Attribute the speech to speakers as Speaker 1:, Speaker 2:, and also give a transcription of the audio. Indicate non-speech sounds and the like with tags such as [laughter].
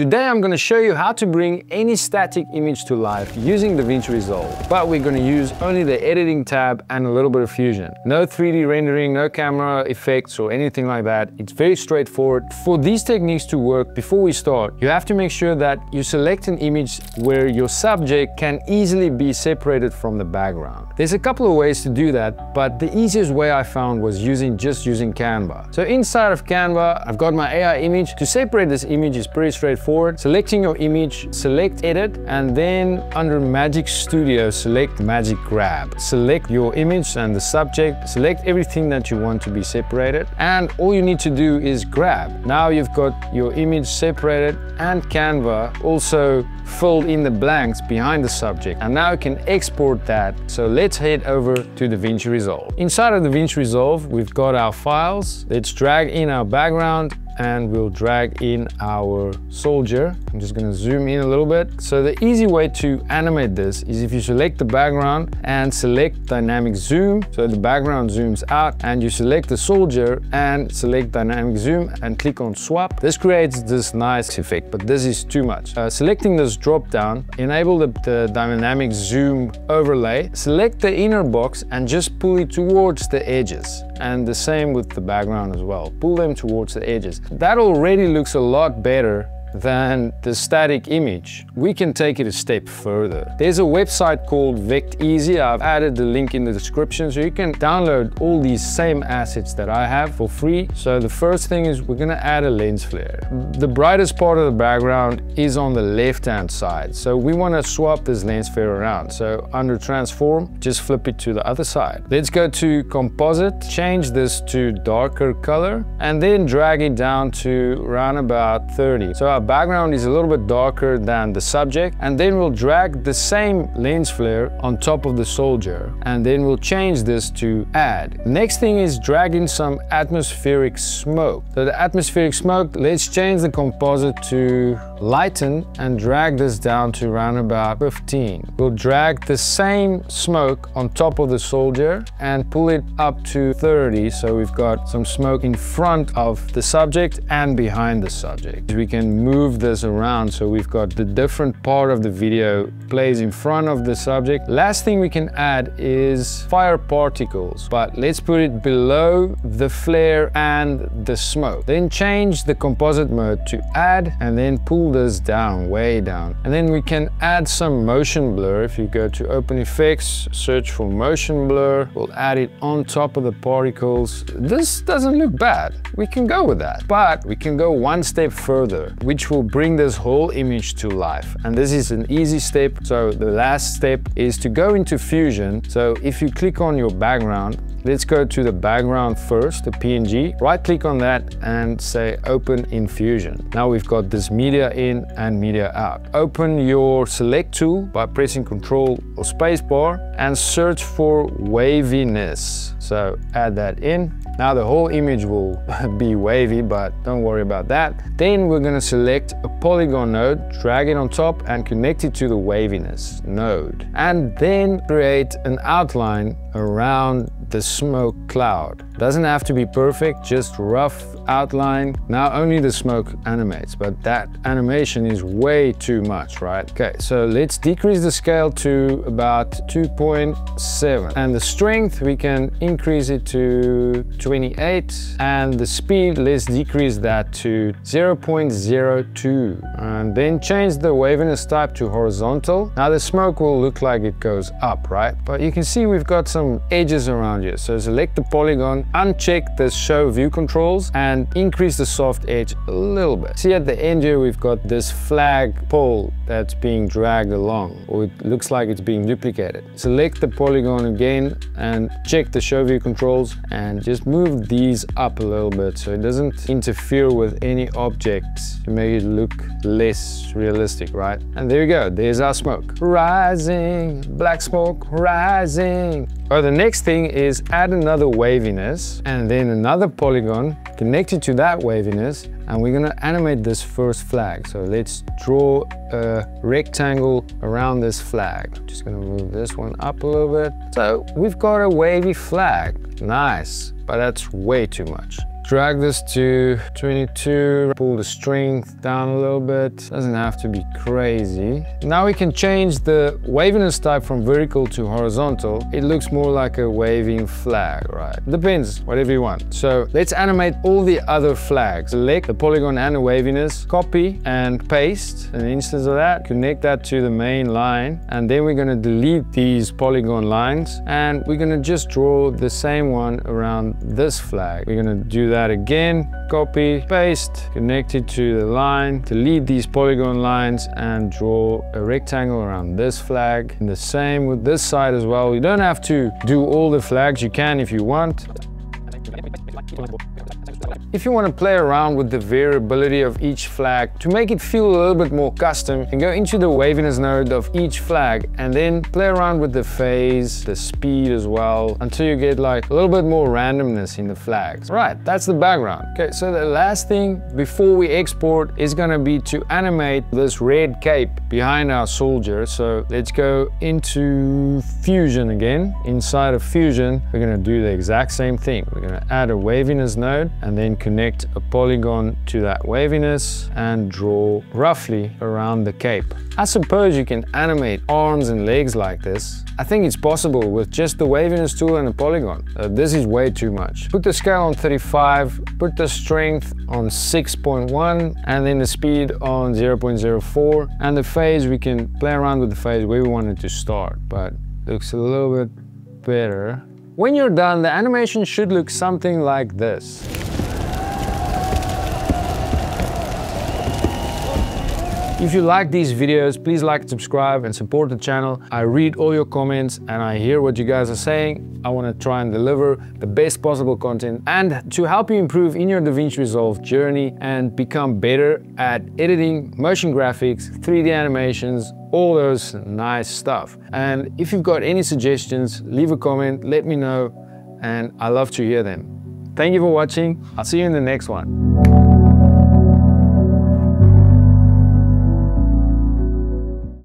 Speaker 1: Today I'm going to show you how to bring any static image to life using DaVinci Resolve. But we're going to use only the editing tab and a little bit of Fusion. No 3D rendering, no camera effects or anything like that. It's very straightforward. For these techniques to work, before we start, you have to make sure that you select an image where your subject can easily be separated from the background. There's a couple of ways to do that, but the easiest way I found was using just using Canva. So inside of Canva, I've got my AI image. To separate this image is pretty straightforward. Selecting your image, select edit, and then under Magic Studio, select Magic Grab. Select your image and the subject, select everything that you want to be separated, and all you need to do is grab. Now you've got your image separated and Canva also filled in the blanks behind the subject. And now you can export that. So let's head over to DaVinci Resolve. Inside of DaVinci Resolve, we've got our files. Let's drag in our background and we'll drag in our soldier. I'm just gonna zoom in a little bit. So the easy way to animate this is if you select the background and select dynamic zoom, so the background zooms out and you select the soldier and select dynamic zoom and click on swap. This creates this nice effect, but this is too much. Uh, selecting this drop down, enable the, the dynamic zoom overlay, select the inner box and just pull it towards the edges. And the same with the background as well. Pull them towards the edges. That already looks a lot better than the static image, we can take it a step further. There's a website called Vecteezy. I've added the link in the description so you can download all these same assets that I have for free. So the first thing is we're gonna add a lens flare. The brightest part of the background is on the left-hand side. So we wanna swap this lens flare around. So under transform, just flip it to the other side. Let's go to composite, change this to darker color, and then drag it down to around about 30. So our background is a little bit darker than the subject and then we'll drag the same lens flare on top of the soldier and then we'll change this to add. Next thing is dragging some atmospheric smoke. So the atmospheric smoke, let's change the composite to lighten and drag this down to around about 15. We'll drag the same smoke on top of the soldier and pull it up to 30 so we've got some smoke in front of the subject and behind the subject. We can move move this around so we've got the different part of the video plays in front of the subject. Last thing we can add is fire particles, but let's put it below the flare and the smoke. Then change the composite mode to add and then pull this down, way down. And then we can add some motion blur. If you go to open effects, search for motion blur, we'll add it on top of the particles. This doesn't look bad. We can go with that, but we can go one step further, which which will bring this whole image to life. And this is an easy step. So the last step is to go into Fusion. So if you click on your background, let's go to the background first, the PNG. Right click on that and say open in Fusion. Now we've got this media in and media out. Open your select tool by pressing control or spacebar and search for waviness. So add that in now the whole image will [laughs] be wavy, but don't worry about that. Then we're gonna select a polygon node, drag it on top and connect it to the waviness node. And then create an outline around the smoke cloud. Doesn't have to be perfect, just rough outline. Now only the smoke animates, but that animation is way too much, right? Okay, so let's decrease the scale to about 2.7. And the strength, we can increase it to 28. And the speed, let's decrease that to 0.02. And then change the waviness type to horizontal. Now the smoke will look like it goes up, right? But you can see we've got some edges around So select the polygon, uncheck the show view controls and increase the soft edge a little bit. See at the end here, we've got this flag pole that's being dragged along, or it looks like it's being duplicated. Select the polygon again and check the show view controls and just move these up a little bit so it doesn't interfere with any objects to make it look less realistic, right? And there you go, there's our smoke. Rising, black smoke, rising. Oh, the next thing is add another waviness and then another polygon connected to that waviness and we're gonna animate this first flag. So let's draw a rectangle around this flag. Just gonna move this one up a little bit. So we've got a wavy flag. Nice, but that's way too much drag this to 22, pull the strength down a little bit. Doesn't have to be crazy. Now we can change the waviness type from vertical to horizontal. It looks more like a waving flag, right? Depends, whatever you want. So let's animate all the other flags. Select the polygon and the waviness, copy and paste an instance of that, connect that to the main line, and then we're gonna delete these polygon lines, and we're gonna just draw the same one around this flag. We're gonna do that again, copy, paste, connect it to the line, delete these polygon lines, and draw a rectangle around this flag. And the same with this side as well. You don't have to do all the flags, you can if you want. If you want to play around with the variability of each flag to make it feel a little bit more custom, you go into the waviness node of each flag and then play around with the phase, the speed as well, until you get like a little bit more randomness in the flags. Right, that's the background. Okay, so the last thing before we export is gonna be to animate this red cape behind our soldier. So let's go into Fusion again. Inside of Fusion, we're gonna do the exact same thing. We're gonna add a waviness node and then connect a polygon to that waviness and draw roughly around the cape. I suppose you can animate arms and legs like this. I think it's possible with just the waviness tool and a polygon. Uh, this is way too much. Put the scale on 35, put the strength on 6.1 and then the speed on 0.04 and the phase we can play around with the phase where we want it to start but looks a little bit better. When you're done the animation should look something like this. If you like these videos, please like, subscribe and support the channel. I read all your comments and I hear what you guys are saying. I want to try and deliver the best possible content and to help you improve in your DaVinci Resolve journey and become better at editing, motion graphics, 3D animations, all those nice stuff. And if you've got any suggestions, leave a comment, let me know, and I love to hear them. Thank you for watching. I'll see you in the next one.